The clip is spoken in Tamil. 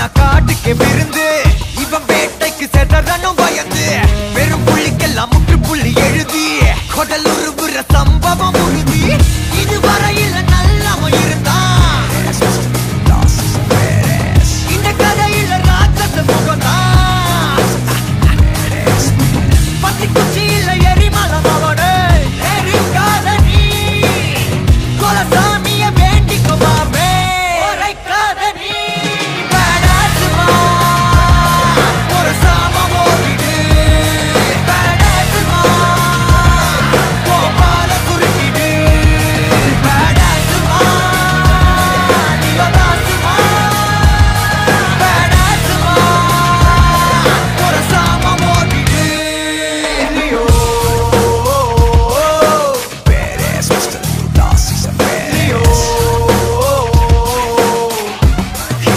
நான் காட்டுக்கு விருந்து. இவன் வேட்டைக்கு செதறனும் பயந்து. வெறும் புள்ளிக்கெல்லாம் முற்றுப்புள்ளி எழுதி. கொடலும் ass, mister.